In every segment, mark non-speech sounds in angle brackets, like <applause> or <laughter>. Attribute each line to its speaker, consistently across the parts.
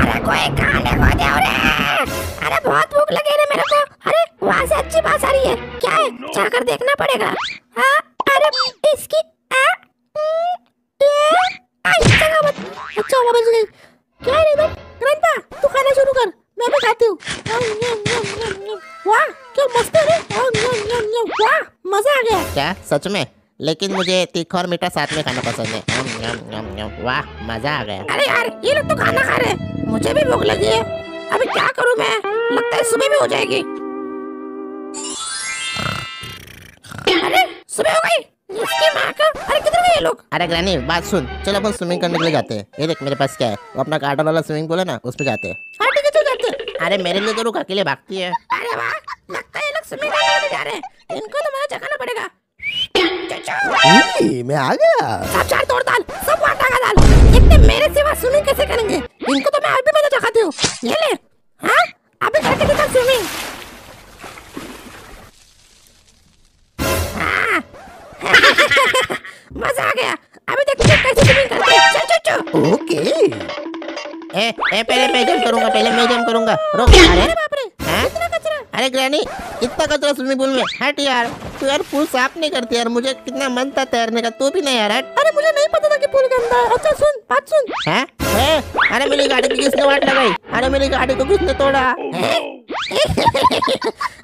Speaker 1: अरे कोई खाने को दो अरे बहुत भूख लगी रे मेरे को। अरे वहाँ से अच्छी बात आ रही है। क्या है? जाकर देखना पड़ेगा। हाँ अरे इसकी अच्छा क्या रे तुम तू खाना शुरू कर। मैं भी खाती हूँ। वाह, क्या मस्त है रे। वाह, मज़ा आ गया।
Speaker 2: क्या? सच में? लेकिन मुझे तीखा और मीठा साथ में खाना पसंद है। वाह मज़ा आ गया।
Speaker 1: अरे यार ये लोग तो खाना खा रहे हैं। मुझे भी भूख लगी है। अभी क्या करूँ मैं? लगता है सुबह भी हो जाएगी। अरे सुबह हो गई। इसकी माँ का अरे किधर गए ये लोग?
Speaker 2: अरे ग्रैनी बात सुन। चलो अपन स्विमिंग करने के लिए जाते हैं। ये देख मेरे पास क्या है? वो अपना कार्टन वाला स्विमिंग पूल है ना उसमें जाते हैं।
Speaker 1: ठीक जाते हैं।
Speaker 2: अरे मेरे लिए तो रुक अकेले भागती है।
Speaker 1: अरे वाह लगता है ये लोग स्विमिंग करने जा रहे हैं। इनको तो मुझे जगाना पड़ेगा।
Speaker 3: मैं आ गया।
Speaker 1: सब चार तोड़ डाल सब आटा का डाल इतने मेरे सिवा स्विमिंग कैसे करेंगे? इनको तो मैं आज भी मज़ा चखाती हूँ। ये ले हाँ? अभी करके दिखा स्विमिंग। मज़ा आ गया। अभी देखते हैं कैसे स्विमिंग करते हैं। चल चल चल।
Speaker 3: ओके।
Speaker 2: ए, ए पहले मैं जम करूँगा पहले मैं जम करूँगा। रुक। <laughs> अरे
Speaker 1: अरे बाप रे
Speaker 2: हैं?
Speaker 1: इतना कचरा
Speaker 2: अरे ग्रैनी इतना कचरा स्विमिंग पूल में हट यार। तू यार पूल साफ़ नहीं करती यार मुझे कितना मन था तैरने का तू भी नहीं यार हट।
Speaker 1: अरे मुझे नहीं पता था कि पूल के अंदर अच्छा सुन बात सुन।
Speaker 2: हैं? ए, अरे मेरी गाड़ी की किसने वाट लगाई? अरे मेरी गाड़ी को किसने तोड़ा?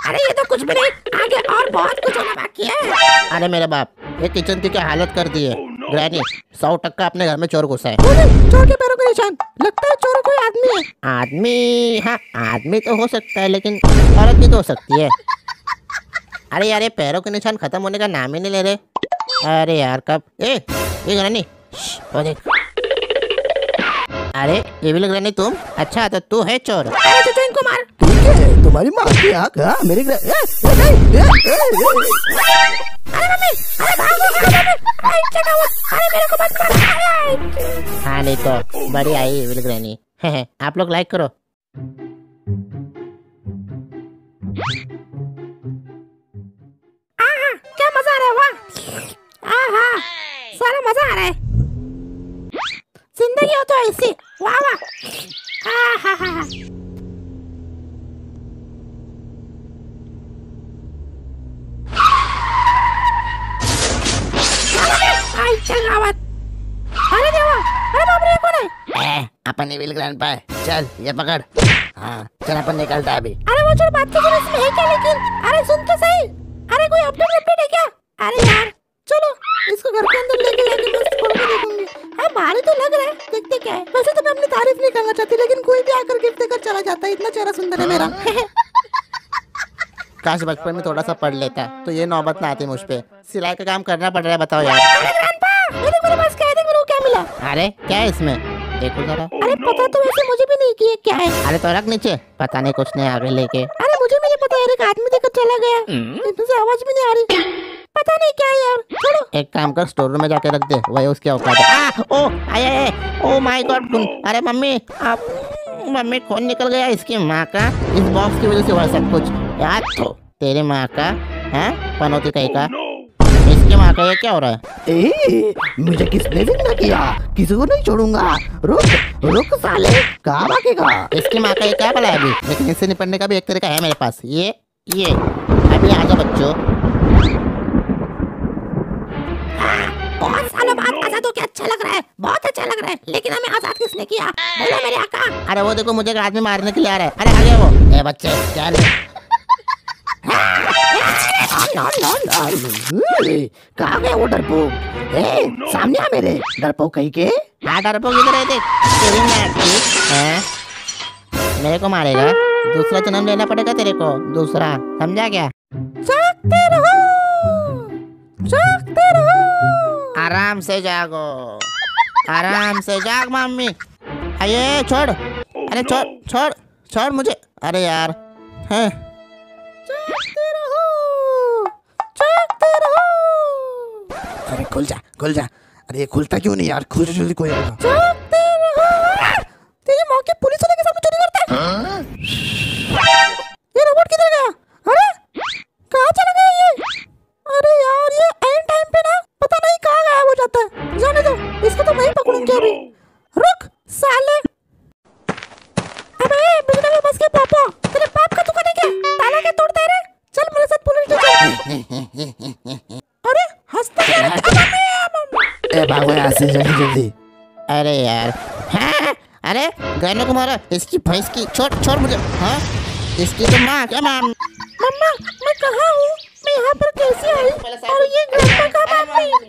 Speaker 1: अरे ये तो कुछ भी नहीं आगे और बहुत कुछ होना बाकी है।
Speaker 2: अरे मेरे बाप ये किचन की क्या हालत कर दी है? ग्रैनी सौ टक्का अपने घर में चोर घुसा है।
Speaker 1: चोर के का लगता है चोर कोई आदमी है।
Speaker 2: आदमी हाँ आदमी तो हो सकता है लेकिन औरत भी तो हो सकती है। अरे यार ये पैरों के निशान खत्म होने का नाम ही नहीं ले रहे। अरे यार कब? ए ये रानी। देख। अरे ये भी लग रहा नहीं तुम? अच्छा तो तू है चोर।
Speaker 1: अरे तो इनको मार।
Speaker 3: तुम्हारी माँ की आँख हाँ मेरे ग्र- ए, ए, ए, ए, ए, ए,
Speaker 1: अरे मम्मी अरे भागो भागो अरे चला हुआ अरे मेरे को मत मार
Speaker 2: हाँ नहीं तो बड़ी आई विल ग्रैनी आप लोग लाइक करो।
Speaker 1: आहा क्या मज़ा आ रहा है वाह। आहा सारा मज़ा आ रहा है। ज़िंदगी हो तो ऐसी वाह वाह। आहा हा हा आई चल गावात अरे देवा अरे बाप रे कौन है?
Speaker 2: ए, अपन विल ग्रैंड पाए चल ये पकड़। हाँ चल अपन निकलता है अभी।
Speaker 1: अरे वो छोड़ बात तो करो इसमें है क्या लेकिन? अरे सुन तो सही। अरे कोई अपडेट अपडेट है क्या? अरे यार चलो इसको घर के अंदर लेके जाके मस्त खोल के देखूँगी। हाँ भारी तो लग रहा है देखते क्या है। वैसे तो मैं अपनी तारीफ़ नहीं करना चाहती लेकिन कोई भी आकर गिफ्ट देकर चला जाता है। इतना चेहरा सुंदर है मेरा।
Speaker 2: काश बचपन में थोड़ा सा पढ़ लेता तो ये नौबत ना आती मुझ पे। सिलाई का काम करना पड़ रहा है बताओ यार
Speaker 1: ये देख मेरे पास क्या है? देख मेरे को क्या मिला।
Speaker 2: अरे क्या है इसमें? देखो जरा।
Speaker 1: अरे पता तो वैसे मुझे भी नहीं कि ये क्या है।
Speaker 2: अरे तो रख नीचे। पता नहीं कुछ नहीं आगे लेके।
Speaker 1: अरे मुझे भी नहीं पता यार एक आदमी देकर चला गया। इतने से आवाज़ भी नहीं आ रही। पता नहीं क्या है यार। छोड़ो।
Speaker 2: एक काम कर स्टोर रूम में जाके रख दे। वही उसके औकात है। ओ आए आए ओ माय गॉड अरे मम्मी आप मम्मी खून निकल गया इसकी माँ का। इस बॉक्स की वजह से हुआ सब कुछ। यार तो तेरे माँ का है? पनौती कहीं का। इसकी माँ का ये क्या हो रहा है?
Speaker 3: ए, मुझे किसने ज़िंदा किया? किसी को नहीं छोड़ूँगा। रुक रुक साले कहाँ भागेगा?
Speaker 2: इसकी माँ का ये क्या भला अभी? लेकिन इससे निपटने का भी एक तरीका है मेरे पास। ये ये। अभी आ जाओ बच्चों।
Speaker 1: बहुत सालों बाद आज़ाद होके अच्छा लग रहा है। बहुत अच्छा लग रहा है। लेकिन हमें आज़ाद किसने किया? बोलो मेरे आका।
Speaker 2: अरे वो देखो मुझे आदमी मारने के लिए आ रहा है। अरे आ गया वो। ए बच्चे चल
Speaker 3: ए, वो डरपोक ए सामने आ मेरे डरपोक कहीं के
Speaker 2: हाँ डरपोक इधर है देख तेरी हैं? मेरे को मारेगा दूसरा जन्म लेना पड़ेगा तेरे को दूसरा समझा क्या
Speaker 1: जागते रहो जागते रहो
Speaker 2: आराम से जागो आराम से जाग मम्मी अरे छोड़ अरे छोड़ छोड़ छोड़ मुझे अरे यार हैं
Speaker 1: जागते रहो जागते रहो।
Speaker 3: अरे खुल जा खुल जा। अरे ये खुलता क्यों नहीं यार? खुल जल्दी कोई
Speaker 1: जागते रहो। तेरे मौके पुलिस वाले के सामने चोरी करता है?
Speaker 3: से जल्दी जल्दी।
Speaker 2: अरे यार। हाँ अरे गैनो को मारा। इसकी भैंस की छोड़ छोड़ मुझे। हाँ? इसकी तो माँ क्या माँ?
Speaker 1: मम्मा मैं कहाँ हूँ? मैं यहाँ पर कैसे आई? और ये घर का काम मम्मी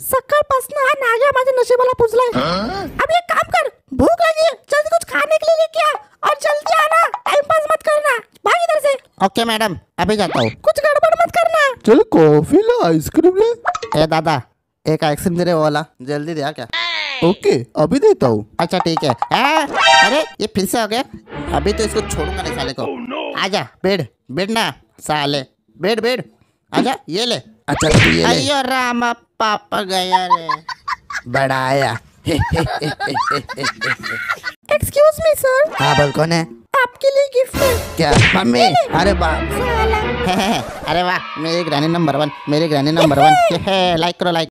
Speaker 1: सकाळपासून हा नागा माझ्या नशिबाला पुजलाय अब एक काम कर। भूख लगी है। जल्दी कुछ खाने के लिए लेके आ। और जल्दी आना। टाइम पास मत करना। भाग इधर से।
Speaker 2: Okay madam. अभी जाता हूँ।
Speaker 1: कुछ गड़बड़ मत करना।
Speaker 3: चल कॉफ़ी ला आइसक्रीम ले।
Speaker 2: ए दादा एक आइसक्रीम दे वाला। जल्दी दे क्या?
Speaker 3: ओके अभी देता हूँ।
Speaker 2: अच्छा ठीक है। आ, अरे ये फिर से हो गया। अभी तो इसको छोड़ूँगा नहीं साले को। आजा बेड बेड ना साले। बेड बेड आजा ये ले।
Speaker 3: अच्छा तू ये ले।
Speaker 2: अयो रामा पापा गया रे।
Speaker 3: बड़ा आया
Speaker 1: एक्सक्यूज मी सर
Speaker 3: हाँ बोल कौन है?
Speaker 1: आपके लिए गिफ्ट है।
Speaker 3: क्या? मम्मी। <laughs> अरे
Speaker 1: वाह
Speaker 2: अरे वाह मेरी ग्रैनी नंबर वन मेरी ग्रैनी नंबर वन लाइक करो लाइक